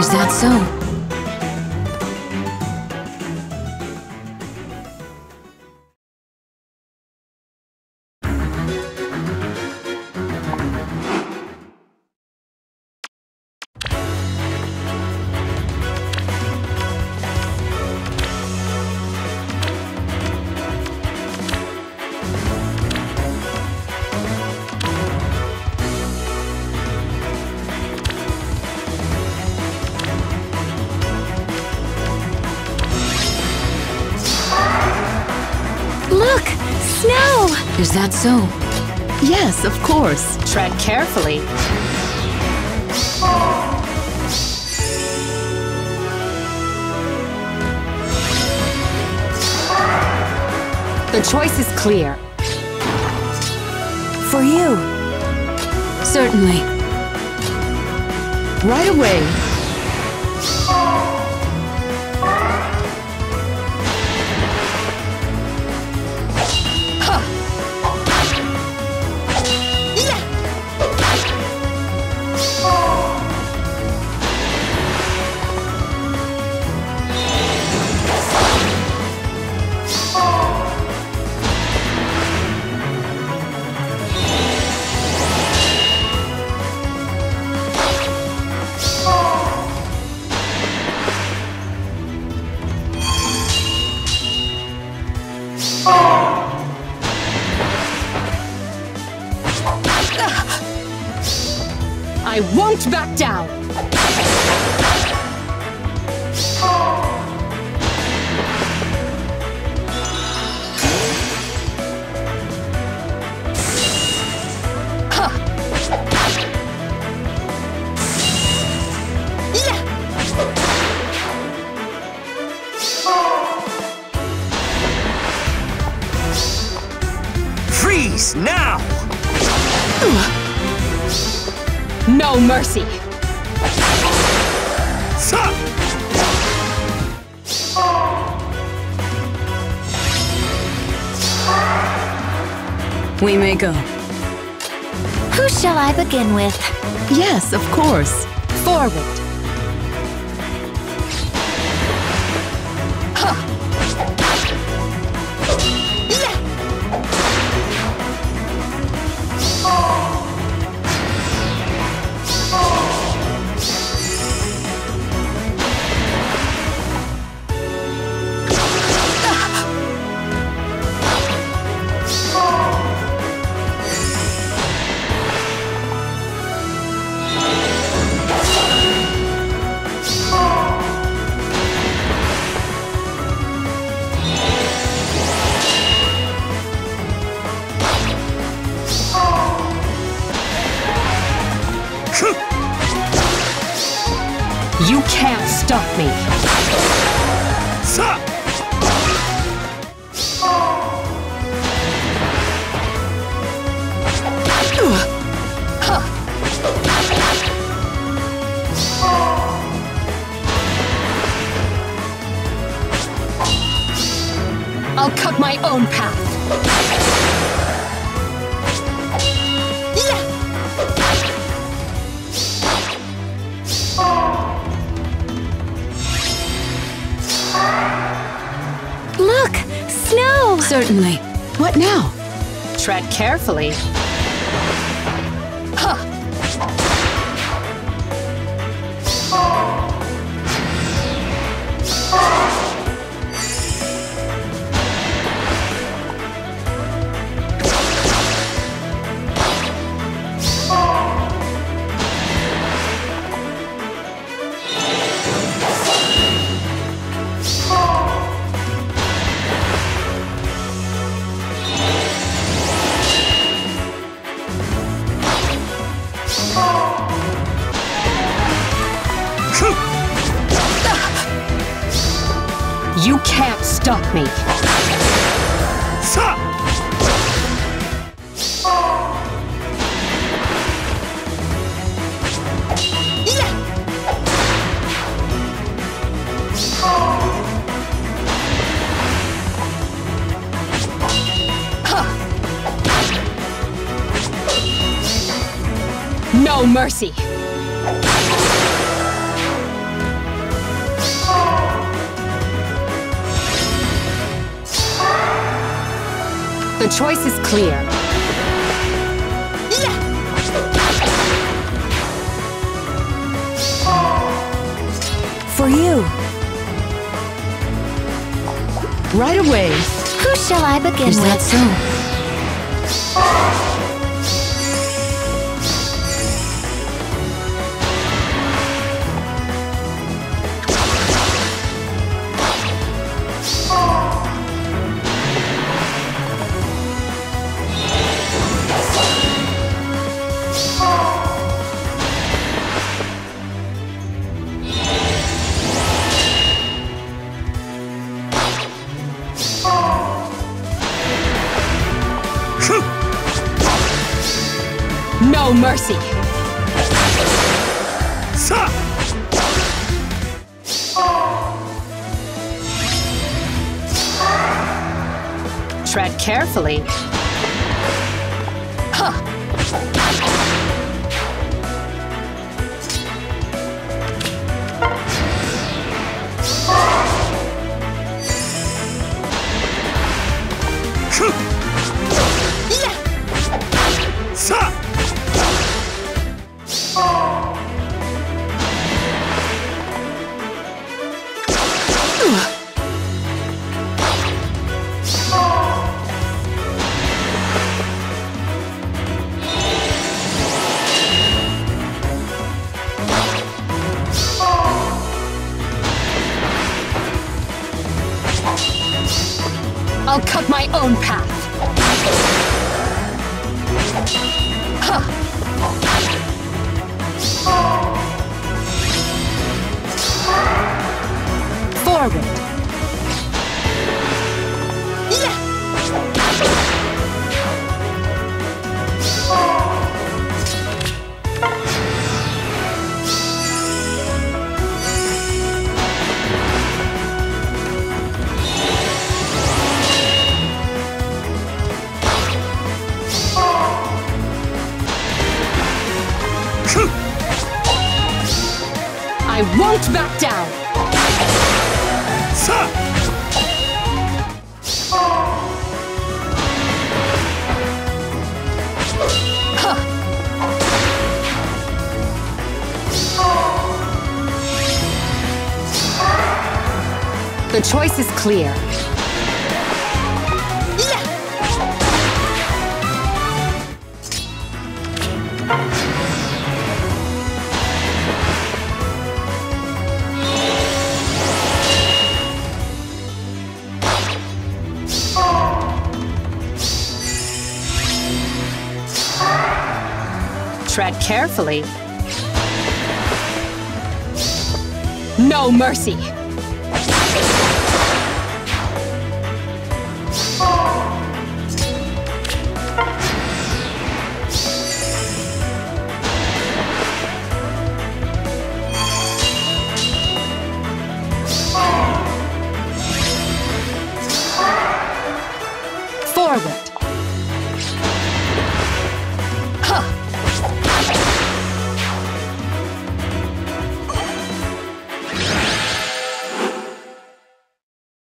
Is that so? Is that so? Yes, of course. Tread carefully. The choice is clear. For you. Certainly. Right away. I won't back down! Freeze now! No mercy! Sup! We may go. Who shall I begin with? Yes, of course. Forward! I'll cut my own path! Snow! Certainly. What now? Tread carefully. You can't stop me! Sup! No mercy! Choice is clear. For you. Right away. Who shall I begin Is that with? so? No mercy. Tread carefully. I'll I won't back down. Sir. The choice is clear. Tread carefully. No mercy.